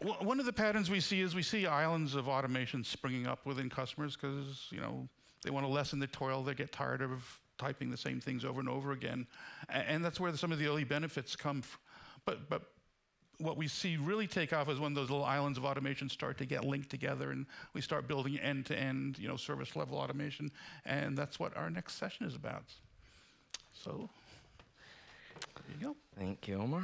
one of the patterns we see is we see islands of automation springing up within customers because you know they want to lessen the toil. They get tired of typing the same things over and over again, and that's where some of the early benefits come. F- but but what we see really take off is when those little islands of automation start to get linked together and we start building end-to-end you know service level automation and that's what our next session is about so there you go Thank you, Omar.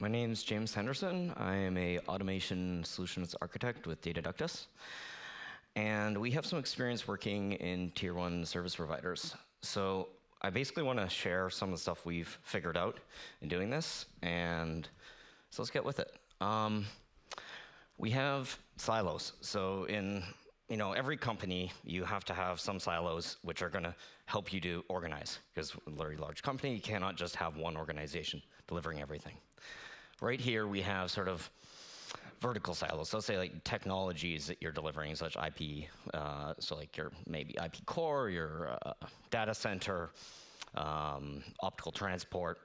My name is James Henderson. I am a automation solutions architect with Data Ductus. And we have some experience working in tier one service providers. So I basically want to share some of the stuff we've figured out in doing this. And so let's get with it. Um, we have silos. So in you know every company, you have to have some silos which are going to help you to organize. Because a very large company, you cannot just have one organization delivering everything. Right here, we have sort of vertical silos. So say like technologies that you're delivering, such IP, uh, so like your maybe IP core, your uh, data center, um, optical transport,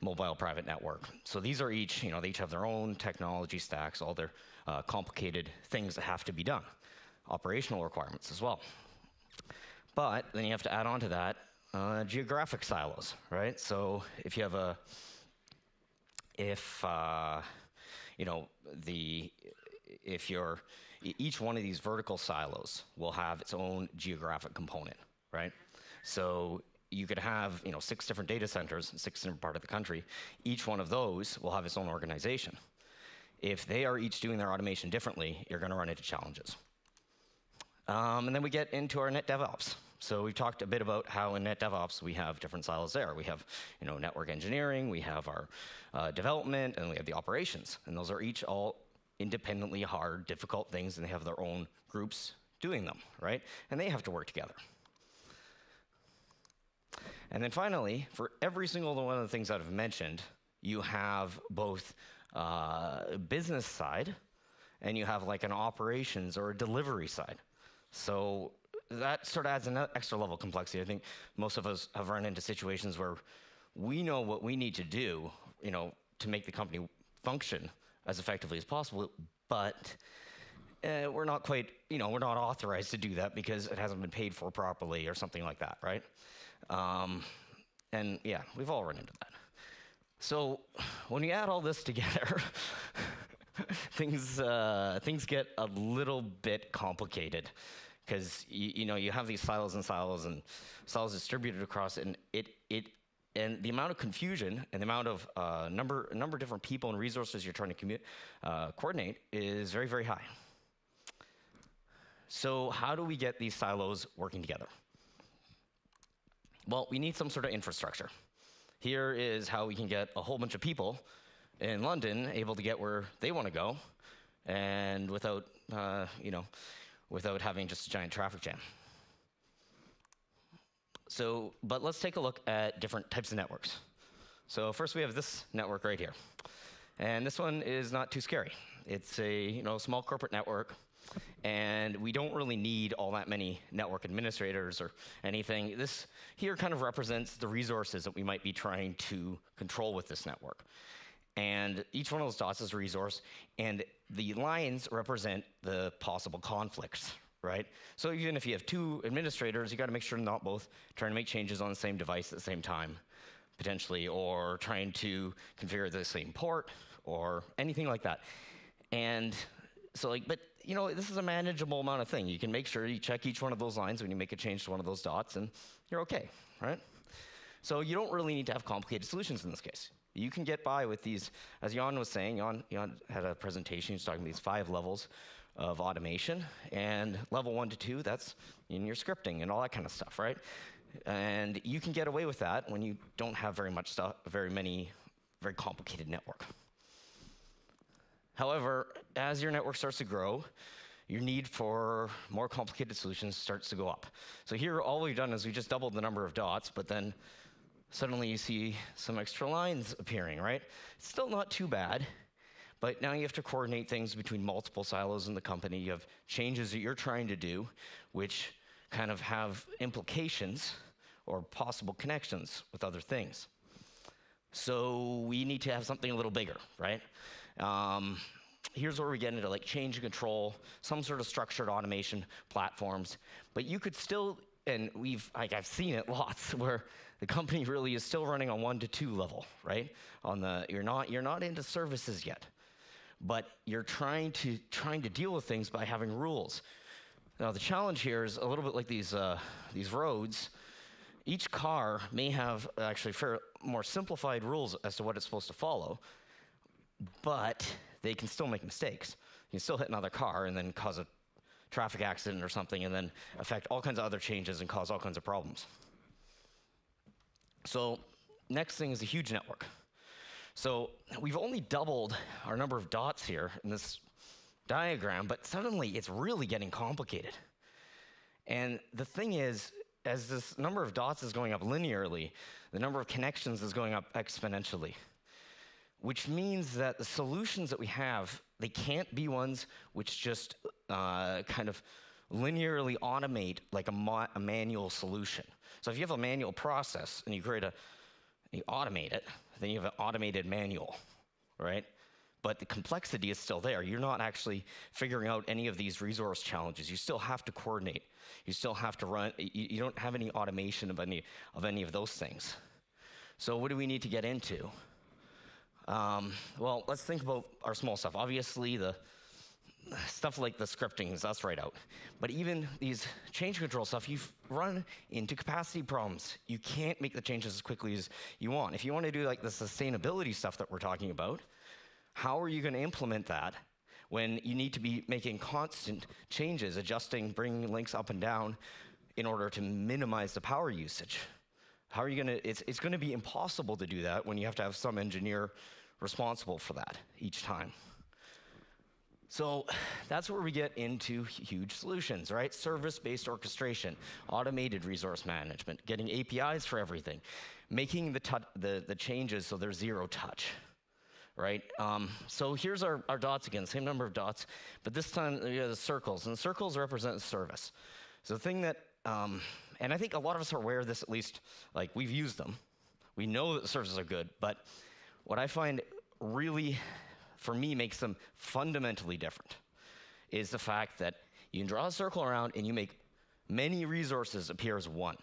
mobile private network. So these are each, you know, they each have their own technology stacks, all their uh, complicated things that have to be done, operational requirements as well. But then you have to add on to that uh, geographic silos, right? So if you have a, if uh, you know the, if you're each one of these vertical silos will have its own geographic component, right? So you could have you know six different data centers in six different part of the country. Each one of those will have its own organization. If they are each doing their automation differently, you're going to run into challenges. Um, and then we get into our net DevOps. So we've talked a bit about how in net DevOps we have different silos there. We have, you know, network engineering, we have our uh, development, and we have the operations. And those are each all independently hard, difficult things, and they have their own groups doing them, right? And they have to work together. And then finally, for every single one of the things that I've mentioned, you have both uh, business side and you have like an operations or a delivery side. So that sort of adds an extra level of complexity. I think most of us have run into situations where we know what we need to do, you know, to make the company function as effectively as possible, but uh, we're not quite, you know, we're not authorized to do that because it hasn't been paid for properly or something like that, right? Um, and yeah, we've all run into that. So when you add all this together, things uh, things get a little bit complicated because you, you know you have these silos and silos and silos distributed across and it it and the amount of confusion and the amount of uh, number number of different people and resources you're trying to commu- uh, coordinate is very very high. So how do we get these silos working together? Well, we need some sort of infrastructure. Here is how we can get a whole bunch of people in London able to get where they want to go, and without, uh, you know, without having just a giant traffic jam. So, but let's take a look at different types of networks. So first we have this network right here. And this one is not too scary. It's a you know, small corporate network, and we don't really need all that many network administrators or anything. This here kind of represents the resources that we might be trying to control with this network. And each one of those dots is a resource, and the lines represent the possible conflicts, right? So even if you have two administrators, you got to make sure not both trying to make changes on the same device at the same time, potentially, or trying to configure the same port, or anything like that. And so, like, but you know, this is a manageable amount of thing. You can make sure you check each one of those lines when you make a change to one of those dots, and you're okay, right? So you don't really need to have complicated solutions in this case. You can get by with these, as Jan was saying, Jan, Jan had a presentation, he was talking about these five levels of automation, and level one to two, that's in your scripting and all that kind of stuff, right? And you can get away with that when you don't have very much stuff, very many, very complicated network. However, as your network starts to grow, your need for more complicated solutions starts to go up. So here, all we've done is we just doubled the number of dots, but then suddenly you see some extra lines appearing, right? It's still not too bad, but now you have to coordinate things between multiple silos in the company. You have changes that you're trying to do, which kind of have implications or possible connections with other things. So we need to have something a little bigger, right? Um, here's where we get into like change control, some sort of structured automation platforms. But you could still, and we've like I've seen it lots where the company really is still running on one to two level, right? On the you're not you're not into services yet, but you're trying to trying to deal with things by having rules. Now the challenge here is a little bit like these uh, these roads. Each car may have actually fair, more simplified rules as to what it's supposed to follow, but they can still make mistakes. You can still hit another car and then cause a traffic accident or something, and then affect all kinds of other changes and cause all kinds of problems. So, next thing is a huge network. So, we've only doubled our number of dots here in this diagram, but suddenly it's really getting complicated. And the thing is, as this number of dots is going up linearly, the number of connections is going up exponentially which means that the solutions that we have they can't be ones which just uh, kind of linearly automate like a, a, manual solution. So if you have a manual process and you create a you automate it then you have an automated manual right? But the complexity is still there. You're not actually figuring out any of these resource challenges. You still have to coordinate. You still have to run you, you don't have any automation of any of any of those things. So what do we need to get into um, well, let's think about our small stuff. Obviously, the stuff like the scripting, that's right out. But even these change control stuff, you run into capacity problems. You can't make the changes as quickly as you want. If you want to do like the sustainability stuff that we're talking about, how are you going to implement that when you need to be making constant changes, adjusting, bringing links up and down in order to minimize the power usage? How are you going to, it's, it's going to be impossible to do that when you have to have some engineer responsible for that each time. So that's where we get into huge solutions, right? Service based orchestration, automated resource management, getting APIs for everything, making the, the, the, changes so they're zero touch, right? Um, so here's our, our dots again, same number of dots, but this time we have the circles, and circles represent service. So the thing that um, and I think a lot of us are aware of this, at least, like we've used them. We know that services are good, but what I find really, for me, makes them fundamentally different is the fact that you can draw a circle around and you make many resources appear as one.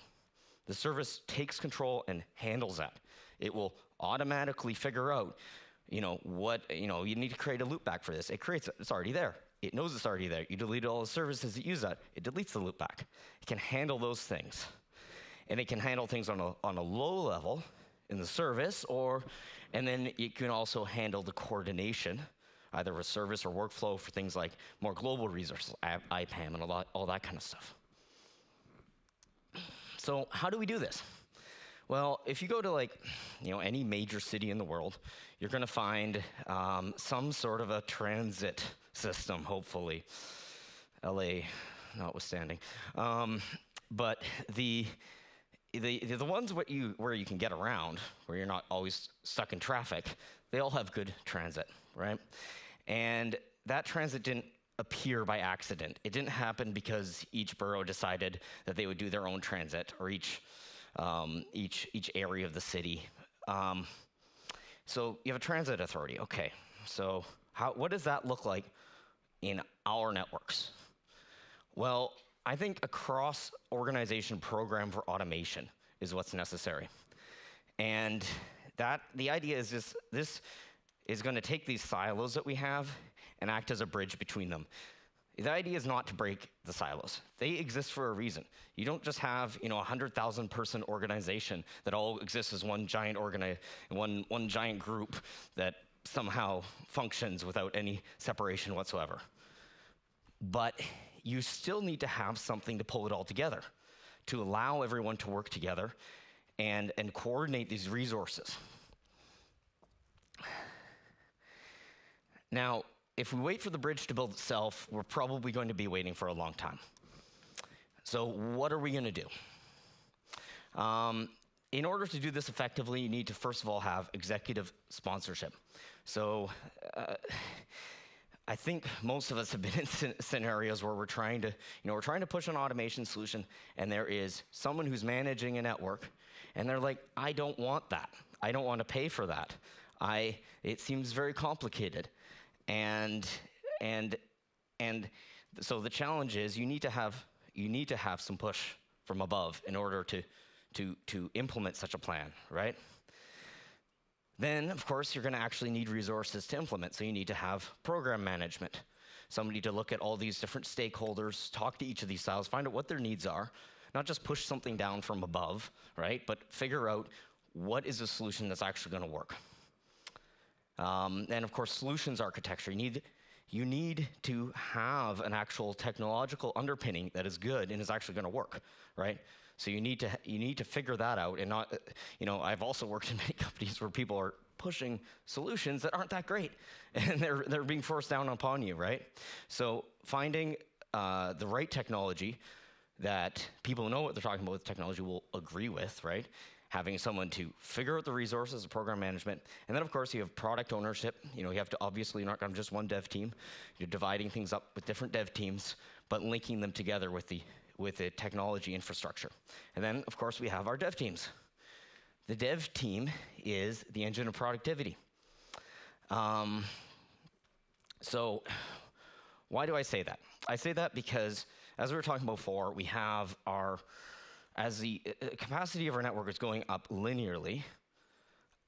The service takes control and handles that. It will automatically figure out, you know, what, you know, you need to create a loopback for this. It creates it, it's already there. It knows it's already there. You delete all the services that use that, it deletes the loopback. It can handle those things. And it can handle things on a, on a low level in the service, or, and then it can also handle the coordination, either with service or workflow for things like more global resources, IPAM, and a lot, all that kind of stuff. So, how do we do this? Well, if you go to like, you know, any major city in the world, you're going to find um, some sort of a transit system, hopefully. LA notwithstanding. Um, but the, the, the ones what you, where you can get around, where you're not always stuck in traffic, they all have good transit, right? And that transit didn't appear by accident. It didn't happen because each borough decided that they would do their own transit, or each, um, each, each area of the city. Um, so you have a transit authority. Okay, so how, what does that look like in our networks? Well, I think a cross organization program for automation is what's necessary. And that the idea is this this is going to take these silos that we have and act as a bridge between them. The idea is not to break the silos. They exist for a reason. You don't just have, you know, a 100,000 person organization that all exists as one giant organi- one, one giant group that somehow functions without any separation whatsoever. But you still need to have something to pull it all together, to allow everyone to work together and, and coordinate these resources. Now, if we wait for the bridge to build itself, we're probably going to be waiting for a long time. So, what are we going to do? Um, in order to do this effectively, you need to first of all have executive sponsorship. So, uh, I think most of us have been in scenarios where we're trying to, you know, we're trying to push an automation solution, and there is someone who's managing a network, and they're like, I don't want that. I don't want to pay for that. I, it seems very complicated. And, and, and so the challenge is you need to have, you need to have some push from above in order to, to, to implement such a plan, right? Then, of course, you're going to actually need resources to implement. So you need to have program management, somebody to look at all these different stakeholders, talk to each of these styles, find out what their needs are, not just push something down from above, right? But figure out what is a solution that's actually going to work. Um, and of course, solutions architecture. You need, you need to have an actual technological underpinning that is good and is actually going to work, right? So you need to you need to figure that out, and not, you know, I've also worked in many companies where people are pushing solutions that aren't that great, and they're they're being forced down upon you, right? So finding uh, the right technology that people who know what they're talking about with technology will agree with, right? having someone to figure out the resources of program management. And then, of course, you have product ownership. You know, you have to obviously, you're not going to just one dev team. You're dividing things up with different dev teams, but linking them together with the, with the technology infrastructure. And then, of course, we have our dev teams. The dev team is the engine of productivity. Um, so, why do I say that? I say that because, as we were talking before, we have our as the uh, uh, capacity of our network is going up linearly,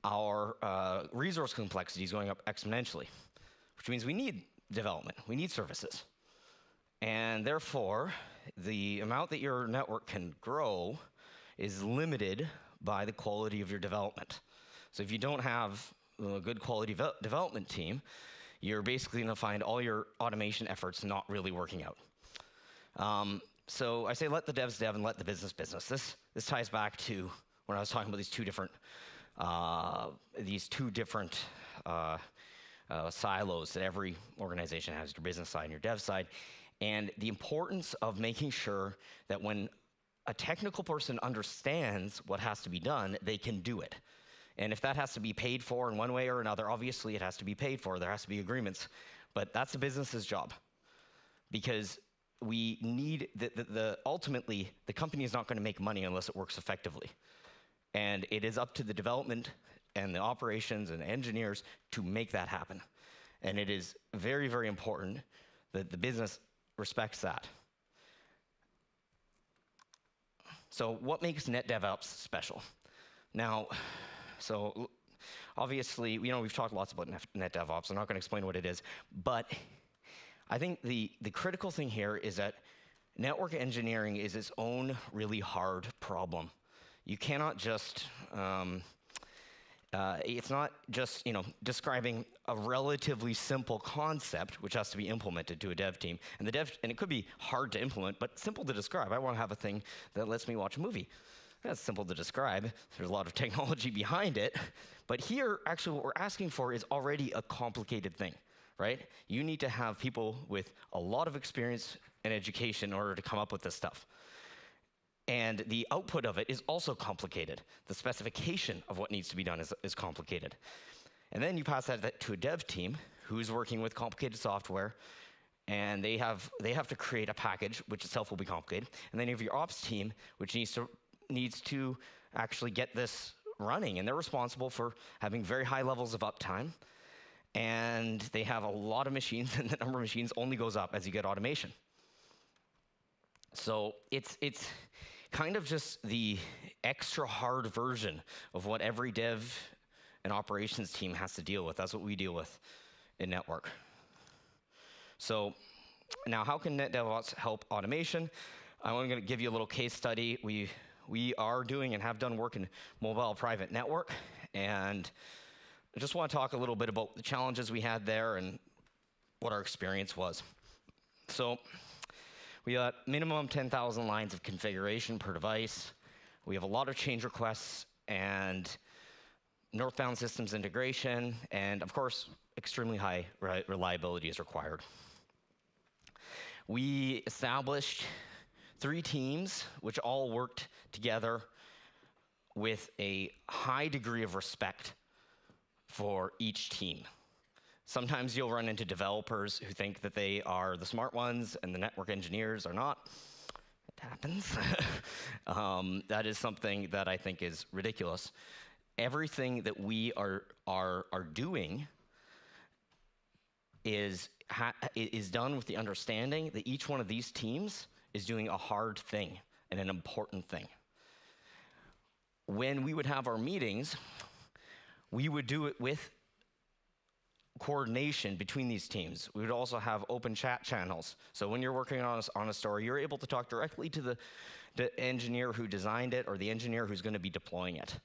our uh, resource complexity is going up exponentially, which means we need development, we need services. And therefore, the amount that your network can grow is limited by the quality of your development. So if you don't have a good quality development team, you're basically going to find all your automation efforts not really working out. Um, so I say let the devs dev and let the business business. This, this ties back to when I was talking about these two different, uh, these two different uh, uh, silos that every organization has, your business side and your dev side, and the importance of making sure that when a technical person understands what has to be done, they can do it. And if that has to be paid for in one way or another, obviously it has to be paid for. There has to be agreements. But that's the business's job. Because we need the, the, the, ultimately the company is not going to make money unless it works effectively and it is up to the development and the operations and the engineers to make that happen and it is very very important that the business respects that. So what makes netdevops special? Now so obviously you know we've talked lots about netdevops. I'm not going to explain what it is but I think the, the critical thing here is that network engineering is its own really hard problem. You cannot just, um, uh, it's not just you know describing a relatively simple concept which has to be implemented to a dev team, and the dev and it could be hard to implement, but simple to describe. I want to have a thing that lets me watch a movie. That's simple to describe. There's a lot of technology behind it, but here, actually, what we're asking for is already a complicated thing right? You need to have people with a lot of experience and education in order to come up with this stuff. And the output of it is also complicated. The specification of what needs to be done is, is complicated. And then you pass that to a dev team who's working with complicated software, and they have, they have to create a package, which itself will be complicated. And then you have your ops team, which needs to, needs to actually get this running, and they're responsible for having very high levels of uptime and they have a lot of machines, and the number of machines only goes up as you get automation. So it's, it's kind of just the extra hard version of what every dev and operations team has to deal with. That's what we deal with in network. So now how can NetDevOps help automation? I'm going to give you a little case study. We, we are doing and have done work in mobile private network, and I just want to talk a little bit about the challenges we had there and what our experience was. So we got minimum 10,000 lines of configuration per device. We have a lot of change requests and northbound systems integration, and of course, extremely high reliability is required. We established three teams which all worked together with a high degree of respect for each team. Sometimes you'll run into developers who think that they are the smart ones and the network engineers are not. It happens. um, that is something that I think is ridiculous. everything that we are are are doing is is done with the understanding that each one of these teams is doing a hard thing and an important thing. When we would have our meetings, we would do it with coordination between these teams. We would also have open chat channels. So when you're working on a, on a story, you're able to talk directly to the, the engineer who designed it or the engineer who's going to be deploying it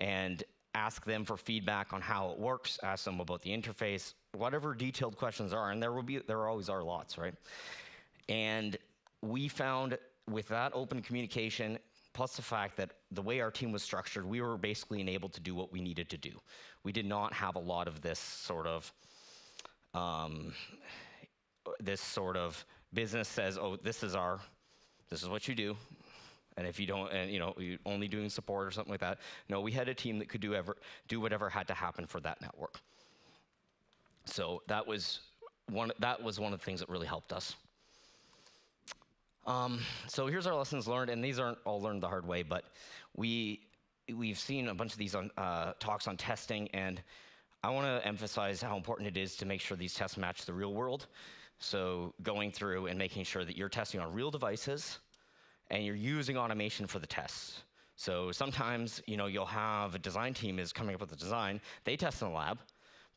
and ask them for feedback on how it works, ask them about the interface, whatever detailed questions are, and there will be there always are lots, right? And we found with that open communication plus the fact that the way our team was structured, we were basically enabled to do what we needed to do. We did not have a lot of this sort of um, this sort of business says, oh, this is our, this is what you do, and if you don't, and you know, you're only doing support or something like that. No, we had a team that could do ever do whatever had to happen for that network. So that was one. That was one of the things that really helped us. Um, so here's our lessons learned, and these aren't all learned the hard way, but we we've seen a bunch of these on, uh, talks on testing, and I want to emphasize how important it is to make sure these tests match the real world. So going through and making sure that you're testing on real devices, and you're using automation for the tests. So sometimes, you know, you'll have a design team is coming up with a design, they test in the lab,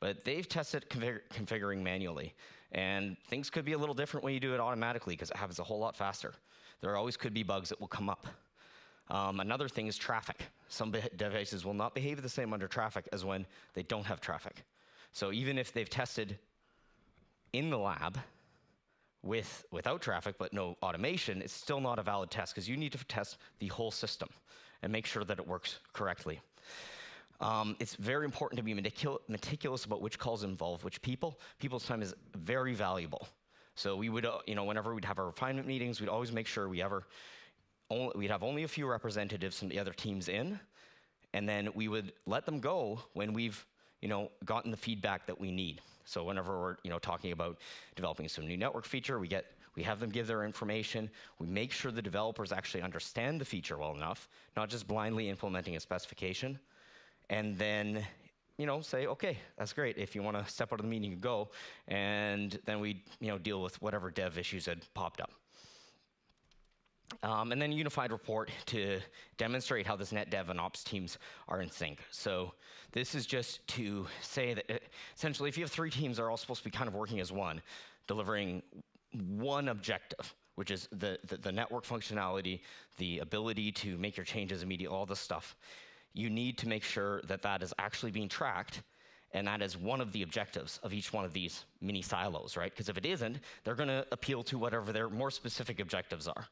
but they've tested config configuring manually. And things could be a little different when you do it automatically because it happens a whole lot faster. There always could be bugs that will come up. Um, another thing is traffic. Some devices will not behave the same under traffic as when they don't have traffic. So even if they've tested in the lab with, without traffic but no automation, it's still not a valid test because you need to test the whole system and make sure that it works correctly. Um, it's very important to be meticul meticulous about which calls involve which people. People's time is very valuable. So we would, uh, you know, whenever we'd have our refinement meetings, we'd always make sure we ever, only, we'd have only a few representatives from the other teams in, and then we would let them go when we've, you know, gotten the feedback that we need. So whenever we're, you know, talking about developing some new network feature, we get we have them give their information. We make sure the developers actually understand the feature well enough, not just blindly implementing a specification and then you know, say, okay, that's great. If you want to step out of the meeting, you go. And then we, you know, deal with whatever dev issues had popped up. Um, and then unified report to demonstrate how this net dev and ops teams are in sync. So this is just to say that uh, essentially if you have three teams, they're all supposed to be kind of working as one, delivering one objective, which is the, the, the network functionality, the ability to make your changes immediately, all this stuff you need to make sure that that is actually being tracked and that is one of the objectives of each one of these mini silos, right? Because if it isn't, they're going to appeal to whatever their more specific objectives are.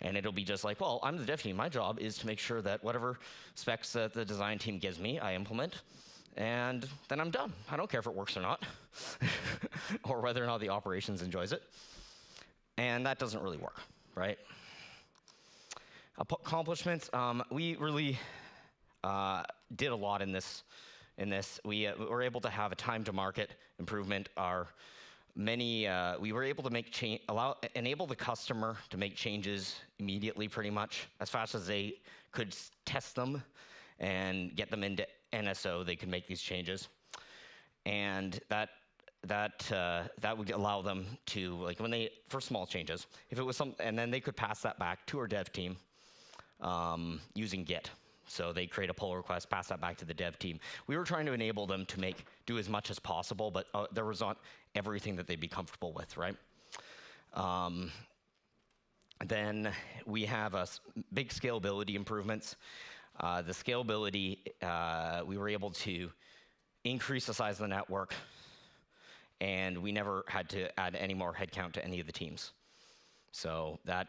And it'll be just like, well, I'm the team. My job is to make sure that whatever specs that the design team gives me, I implement. And then I'm done. I don't care if it works or not, or whether or not the operations enjoys it. And that doesn't really work, right? Accomplishments. Um, we really uh, did a lot in this. In this, we uh, were able to have a time to market improvement. Our many uh, we were able to make change, allow enable the customer to make changes immediately, pretty much as fast as they could test them and get them into NSO. They could make these changes, and that that uh, that would allow them to like when they for small changes if it was some and then they could pass that back to our dev team um, using git so they create a pull request, pass that back to the dev team. We were trying to enable them to make do as much as possible, but uh, there was not everything that they'd be comfortable with, right? Um, then we have a big scalability improvements. Uh, the scalability, uh, we were able to increase the size of the network, and we never had to add any more headcount to any of the teams. So that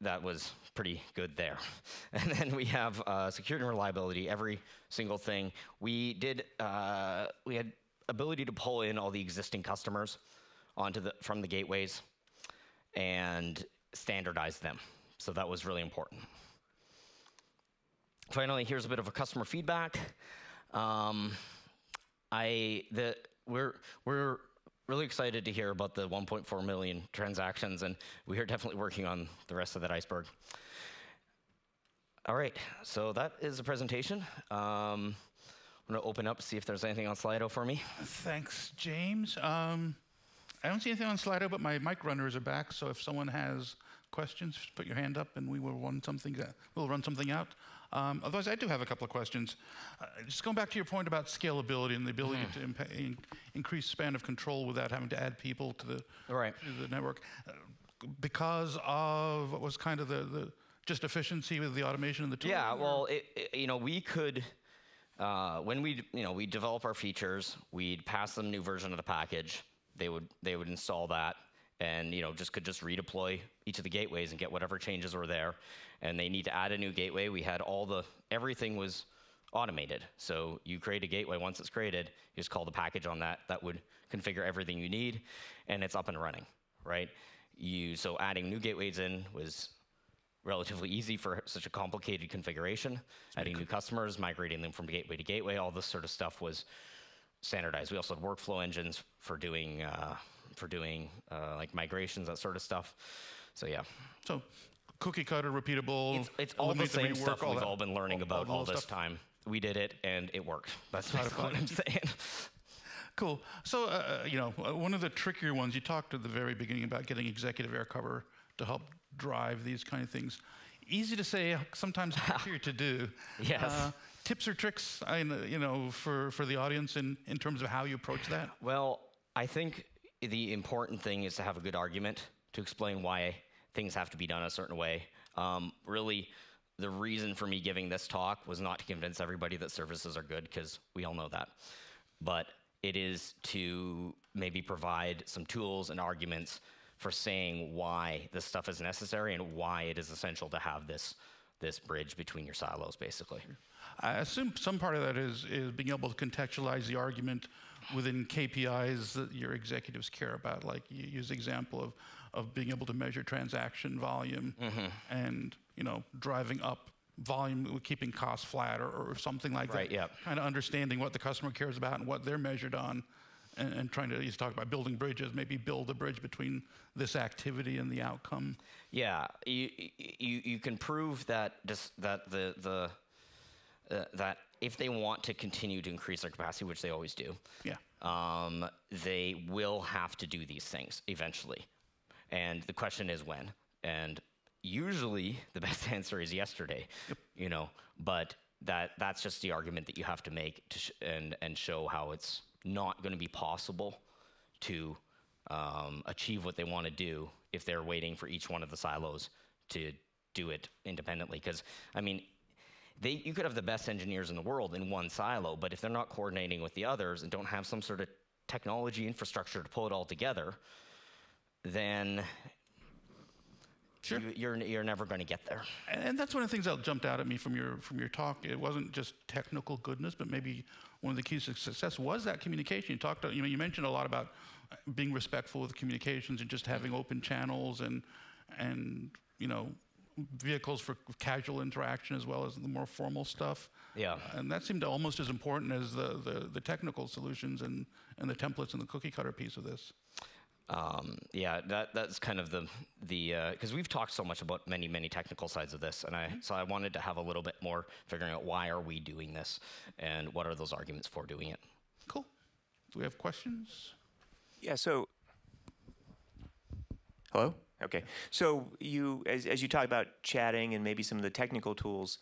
that was pretty good there. And then we have uh, security and reliability, every single thing. We did, uh, we had ability to pull in all the existing customers onto the, from the gateways and standardize them. So that was really important. Finally, here's a bit of a customer feedback. Um, I, the, we're, we're really excited to hear about the 1.4 million transactions, and we are definitely working on the rest of that iceberg. All right, so that is the presentation. Um, I'm going to open up, see if there's anything on Slido for me. Thanks, James. Um, I don't see anything on Slido, but my mic runners are back. So if someone has questions, put your hand up, and we will run something. uh, We'll run something out. Um, otherwise, I do have a couple of questions. Uh, just going back to your point about scalability and the ability to impa- in- increase span of control without having to add people to the Right. to the network, uh, because of what was kind of the, the just efficiency with the automation and the tooling. Yeah, well, it, it- you know, we could, uh, when we, you know, we develop our features, we'd pass them a new version of the package. They would, they would install that, and you know, just could just redeploy each of the gateways and get whatever changes were there. And they need to add a new gateway. We had all the, everything was automated. So you create a gateway. Once it's created, you just call the package on that. That would configure everything you need, and it's up and running, right? You so adding new gateways in was relatively easy for such a complicated configuration. Adding new customers, migrating them from gateway to gateway, all this sort of stuff was standardized. We also had workflow engines for doing uh, for doing uh, like migrations, that sort of stuff. So yeah, So, cookie cutter, repeatable. it's, it's all the same rework, stuff all we've that- all been learning about the all this stuff. time. We did it and it worked. That's what I'm saying. Cool. So, uh, you know, uh, one of the trickier ones you talked at the very beginning about getting executive air cover to help drive these kind of things. Easy to say, sometimes trickier to do. Yes. Uh, tips or tricks, I, you know, for, for the audience in, in terms of how you approach that? Well, I think the important thing is to have a good argument to explain why things have to be done a certain way. Um, really, the reason for me giving this talk was not to convince everybody that services are good, because we all know that. But it is to maybe provide some tools and arguments for saying why this stuff is necessary and why it is essential to have this this bridge between your silos, basically. I assume some part of that is, is being able to contextualize the argument within KPIs that your executives care about. Like you use example of, of being able to measure transaction volume Mm-hmm. and you know driving up volume keeping costs flat or, or something like that. Right, that. yep. Kind of understanding what the customer cares about and what they're measured on. And, and trying to, you talk about building bridges, maybe build a bridge between this activity and the outcome. Yeah, you, you, you can prove that just that the the uh, that if they want to continue to increase their capacity, which they always do, Yeah. um, they will have to do these things eventually. And the question is when. And usually the best answer is yesterday. You know, but that that's just the argument that you have to make to sh- and and show how it's not going to be possible to um, achieve what they want to do if they're waiting for each one of the silos to do it independently. Because I mean, they you could have the best engineers in the world in one silo, but if they're not coordinating with the others and don't have some sort of technology infrastructure to pull it all together, then Sure. you, you're you're never going to get there. And that's one of the things that jumped out at me from your from your talk. It wasn't just technical goodness, but maybe one of the keys to success was that communication. You talked, you, know, you mentioned a lot about uh, being respectful with communications and just having open channels and and you know vehicles for casual interaction as well as the more formal stuff. Yeah. And that seemed almost as important as the, the, the technical solutions and, and the templates and the cookie cutter piece of this. Um, yeah, that that's kind of the the because we've talked so much about many many technical sides of this, and I so I wanted to have a little bit more figuring out why are we doing this, and what are those arguments for doing it. Cool. Do we have questions? Yeah. So, hello. Okay. So you, as as you talk about chatting and maybe some of the technical tools,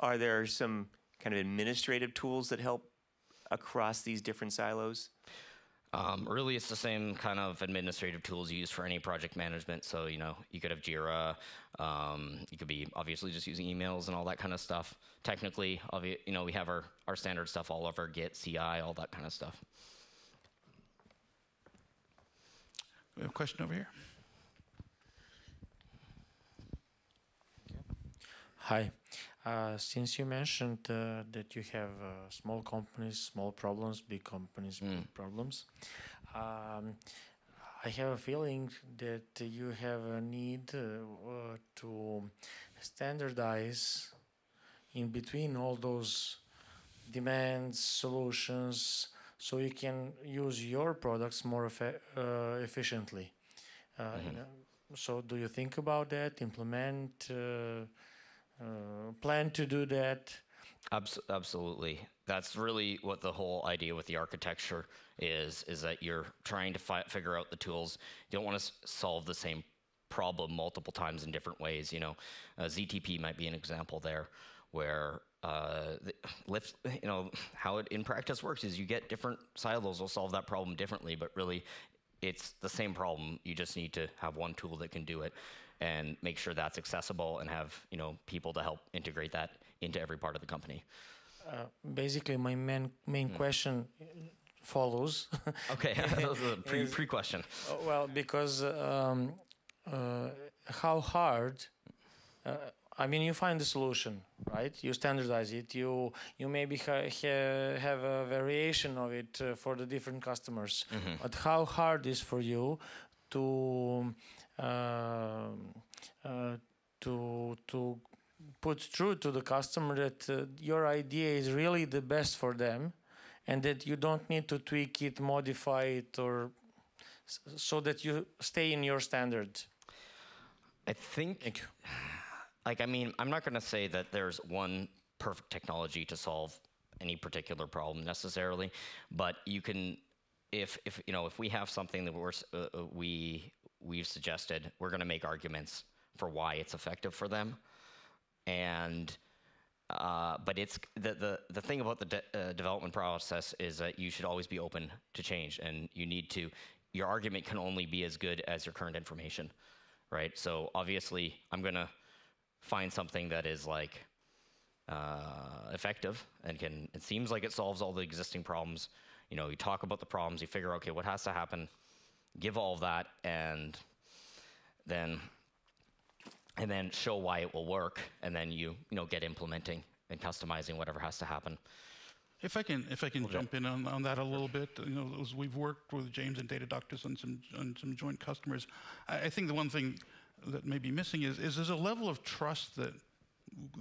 are there some kind of administrative tools that help across these different silos? Um, really, it's the same kind of administrative tools used for any project management. So, you know, you could have Jira. Um, you could be obviously just using emails and all that kind of stuff. Technically, you know, we have our, our standard stuff all over Git, CI, all that kind of stuff. We have a question over here. Hi. Uh, since you mentioned uh, that you have uh, small companies, small problems, big companies, big problems, um, I have a feeling that you have a need uh, to standardize in between all those demands, solutions, so you can use your products more uh, efficiently. Uh, you know, so, do you think about that? Implement uh, plan to do that. Abs- absolutely. That's really what the whole idea with the architecture is, is that you're trying to fi- figure out the tools. You don't want to s- solve the same problem multiple times in different ways. You know, uh, ZTP might be an example there where uh, lift, you know, how it in practice works is you get different silos will solve that problem differently, but really it's the same problem. You just need to have one tool that can do it and make sure that's accessible and have, you know, people to help integrate that into every part of the company. Uh, basically, my main main question follows. Okay, that was a pre, Is- pre-question. Uh, well, because um, uh, how hard? Uh, I mean, you find the solution, right? You standardize it. You you maybe ha- ha- have a variation of it uh, for the different customers. But how hard is for you to to to put through to the customer that uh, your idea is really the best for them, and that you don't need to tweak it, modify it, or s- so that you stay in your standard. I think, Thank you. like, I mean, I'm not going to say that there's one perfect technology to solve any particular problem necessarily, but you can, if if you know, if we have something that we're uh, uh, we we've suggested, we're going to make arguments for why it's effective for them, and. Uh, but it's the, the the thing about the de- uh, development process is that you should always be open to change, and you need to. Your argument can only be as good as your current information, right? So obviously, I'm gonna find something that is like uh, effective and can. It seems like it solves all the existing problems. You know, you talk about the problems, you figure, okay, what has to happen, give all of that, and then and then show why it will work, and then you you know get implementing and customizing whatever has to happen. If I can, if I can jump in on, on that a little bit, you know, as we've worked with James and Data Ductus on some on some joint customers. I, I think the one thing that may be missing is is there's a level of trust that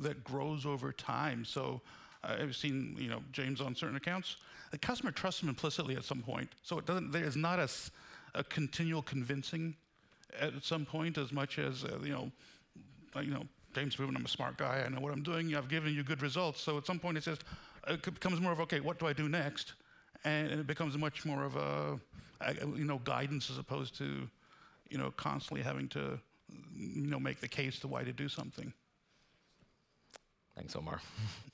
that grows over time. So uh, I've seen you know James on certain accounts, the customer trusts him implicitly at some point. So it doesn't. There is not a, s- a continual convincing at some point as much as uh, you know uh, you know, James proven I'm a smart guy. I know what I'm doing. I've given you good results. So at some point it says, it becomes more of, okay, what do I do next? And it becomes much more of a, you know, guidance as opposed to, you know, constantly having to, you know, make the case to why to do something. Thanks, Omar.